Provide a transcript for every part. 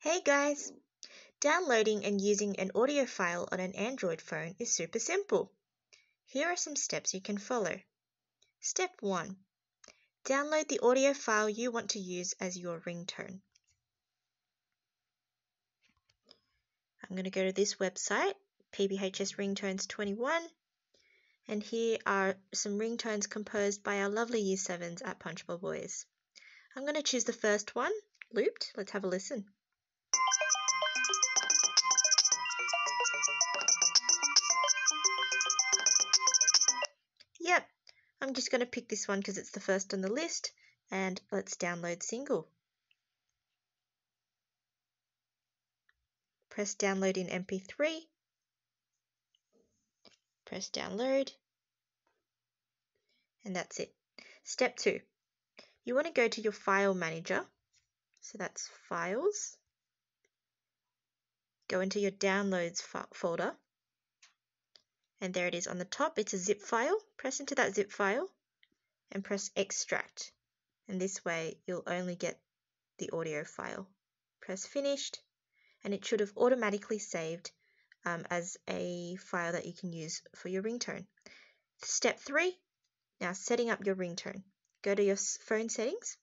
Hey guys! Downloading and using an audio file on an Android phone is super simple. Here are some steps you can follow. Step 1. Download the audio file you want to use as your ringtone. I'm going to go to this website, PBHS Ringtones 21, and here are some ringtones composed by our lovely Year 7s at Punchbowl Boys. I'm going to choose the first one, looped. Let's have a listen. Yep, I'm just going to pick this one because it's the first on the list and let's download single. Press download in MP3. Press download. And that's it. Step 2. You want to go to your file manager. So that's files. Go into your downloads folder and there it is on the top it's a zip file press into that zip file and press extract and this way you'll only get the audio file press finished and it should have automatically saved um, as a file that you can use for your ringtone. Step three now setting up your ringtone. Go to your phone settings.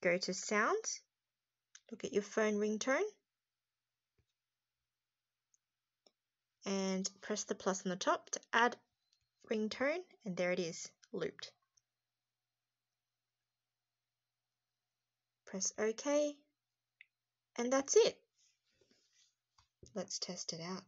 Go to sounds. Look at your phone ringtone. And press the plus on the top to add ringtone and there it is looped. Press OK. And that's it let's test it out.